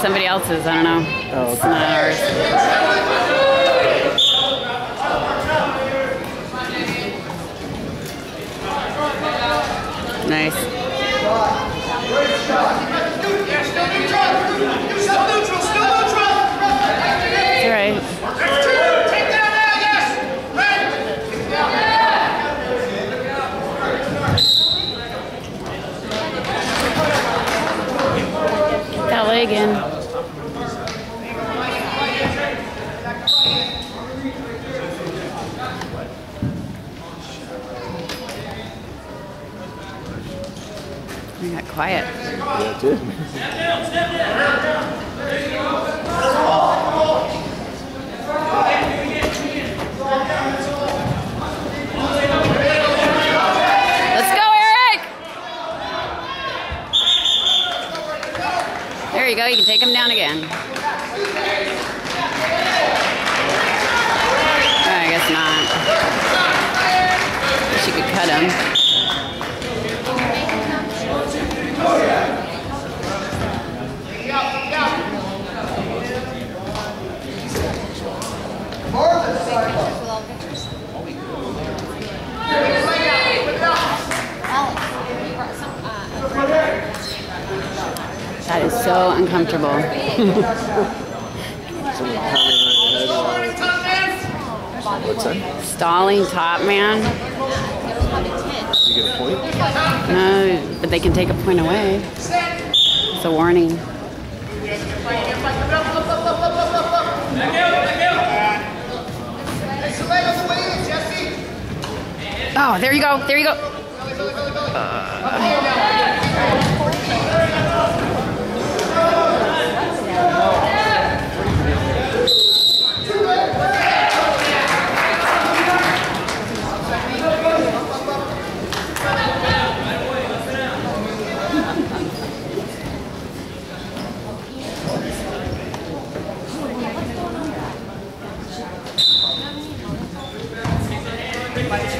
somebody else's. I don't know. Oh, okay. not ours. Nice. Still neutral, still neutral. It's all right. Take that now, yes. Red. Get that leg in. We got quiet. Yeah, it did. Let's go, Eric! There you go. You can take him down again. I guess not. She could cut him. That is so uncomfortable. What's that? Stalling top man. You get a point? No, but they can take a point away. It's a warning. Oh, there you go. There you go. Oh,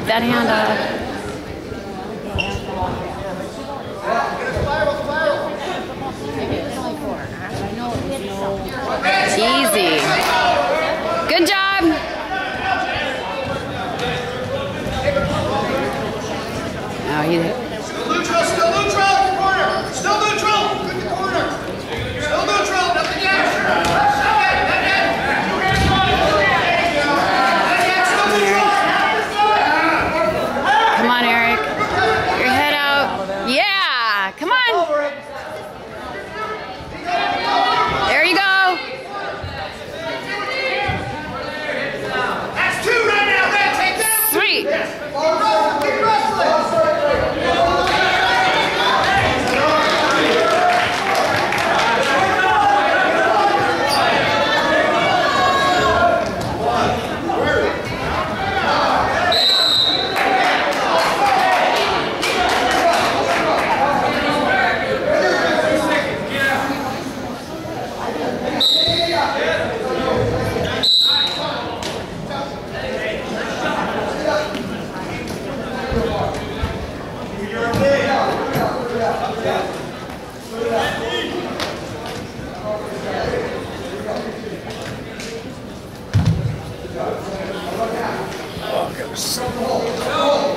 Rip that hand off. Easy. Good job. Oh, he, Still neutral, still neutral. Corner. Still neutral. Good corner. Still neutral. Nothing yet. Nothing yet. Nothing yet. Still neutral. come on, Eric. Your head out. Yeah, come on. There you go. That's two right now. Red, take that. Sweet. Keep wrestling.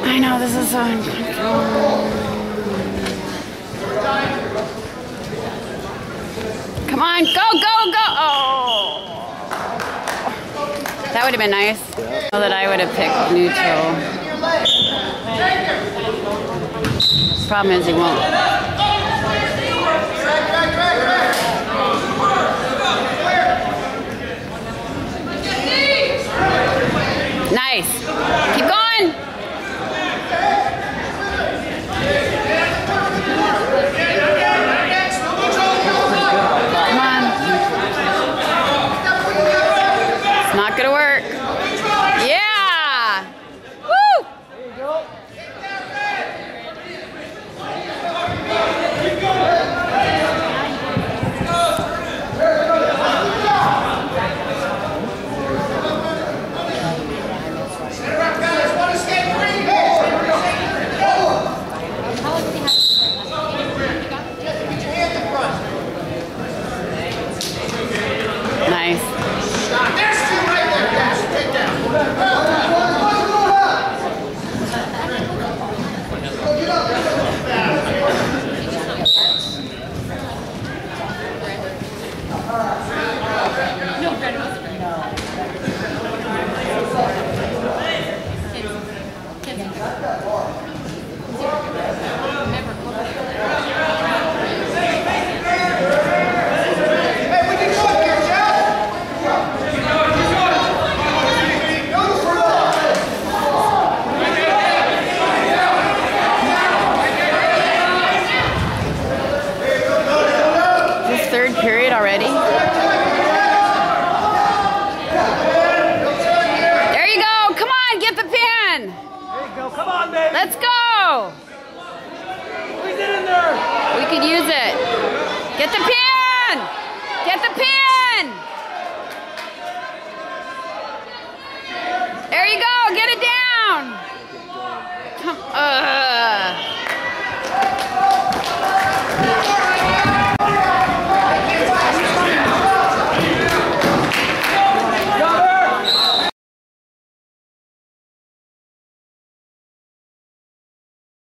I know this is so uncomfortable. Come on, go, go, go! Oh, that would have been nice. Know that I would have picked neutral. Problem is, he won't. go. Third period already? There you go. Come on, get the pin. There you go. Come on, baby. Let's go. Squeeze it in there. We could use it. Get the pin.